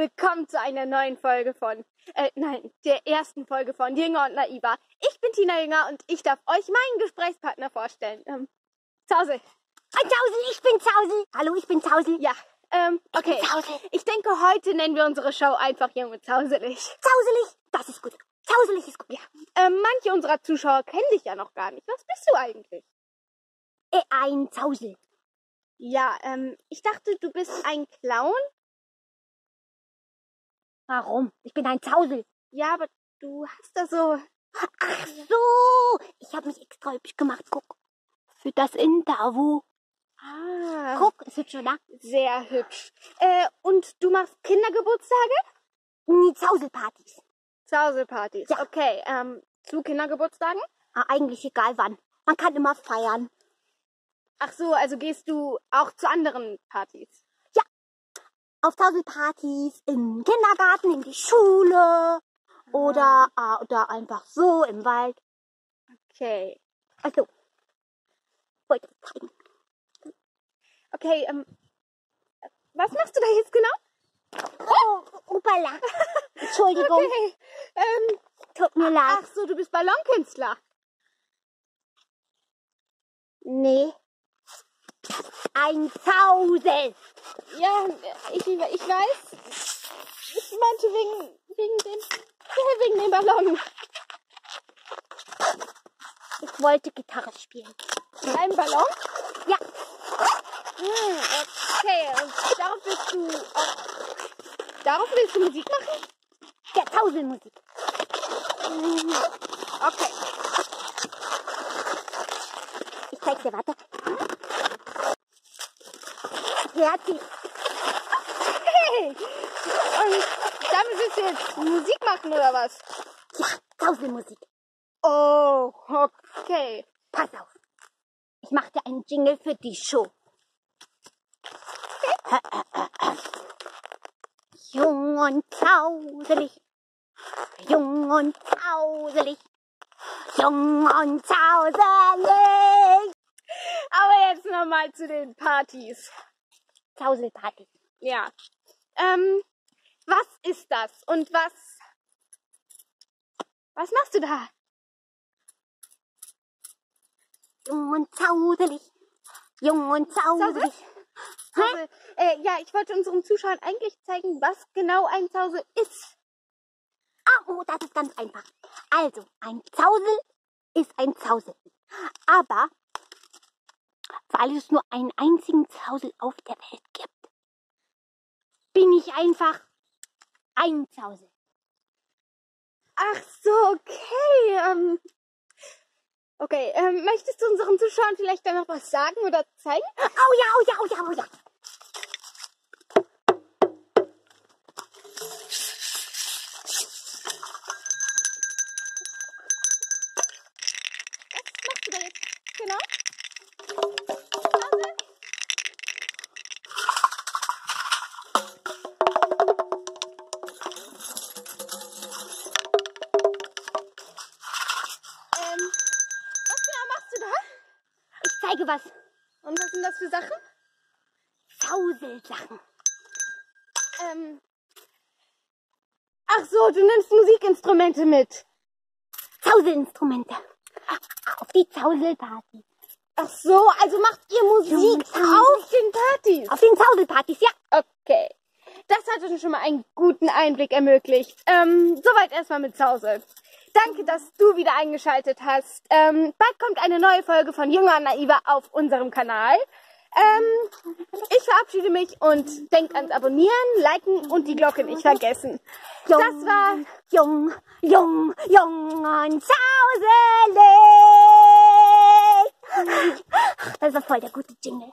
willkommen zu einer neuen Folge von, äh, nein, der ersten Folge von Jünger und Naiva. Ich bin Tina Jünger und ich darf euch meinen Gesprächspartner vorstellen. Ähm, Zausel. Hi Zausel, ich bin Zausel. Hallo, ich bin Zausel. Ja, ähm, okay. bin Zausel. Ich denke, heute nennen wir unsere Show einfach Jung und Zauselig. Zauselig, das ist gut. Zauselig ist gut. Ja, ähm, manche unserer Zuschauer kennen dich ja noch gar nicht. Was bist du eigentlich? Äh, ein Zausel. Ja, ähm, ich dachte, du bist ein Clown. Warum? Ich bin ein Zausel. Ja, aber du hast da so. Ach so, ich habe mich extra hübsch gemacht. Guck, für das Interview. Ah, Guck, ist hübsch, oder? sehr hübsch. Äh, und du machst Kindergeburtstage? Nie Zauselpartys. Zauselpartys. Ja. Okay, ähm, zu Kindergeburtstagen? Ah, eigentlich egal wann. Man kann immer feiern. Ach so, also gehst du auch zu anderen Partys? Auf Zauselpartys, im Kindergarten, in die Schule. Oder, ah, oder einfach so im Wald. Okay. Also, wollte ich zeigen. Okay, ähm, was machst du da jetzt genau? Oh, upala. Entschuldigung, Okay, ähm, tut mir leid. ach so, du bist Ballonkünstler. Nee. Ein Zausel. Ja, ich, ich weiß. Ich meinte wegen, wegen dem, ja, wegen dem Ballon. Ich wollte Gitarre spielen. Ein Ballon? Ja, Hm, okay, und darauf willst du auch, darauf willst du Musik machen? der Zauselmusik. Okay. Ich zeig dir, warte. Fertig. Hey! Und damit willst du jetzt Musik machen oder was? Ja, Zauselmusik. Oh, okay. Pass auf. Ich mache dir einen Jingle für die Show. Jung und zauselig. Jung und zauselig. Jung und zauselig. Aber jetzt nochmal zu den Partys. Zauselparty. Ja. Ähm, was ist das? Und was, was machst du da? Jung und zauselig. Jung und zauselig. Hä? Zausel. Äh, ja, ich wollte unseren Zuschauern eigentlich zeigen, was genau ein Zausel ist. Ah, oh, das ist ganz einfach. Also, ein Zausel ist ein Zausel. Aber, weil es nur einen einzigen Zausel auf der Welt gibt, bin ich einfach ein Zausel. Ach so, okay. Ähm, okay, ähm, möchtest du unseren Zuschauern vielleicht dann noch was sagen oder zeigen? Oh ja, oh ja, oh ja, oh ja. Was machst du da jetzt? Genau. Zeige was. Und was sind das für Sachen? Zauselsachen. Ähm. Ach so, du nimmst Musikinstrumente mit. Zauselinstrumente. Auf die Zauselparty. Ach so, also macht ihr Musik auf den Partys. Auf den Zauselpartys, ja. Okay. Das hat uns schon mal einen guten Einblick ermöglicht. Ähm, soweit erstmal mit Zausel. Danke, dass du wieder eingeschaltet hast. Ähm, bald kommt eine neue Folge von Jünger und Naiva auf unserem Kanal. Ähm, ich verabschiede mich und denkt ans Abonnieren, Liken und die Glocke nicht vergessen. Das war Jung, jung, jung und zauselig. Das war voll der gute Jingle.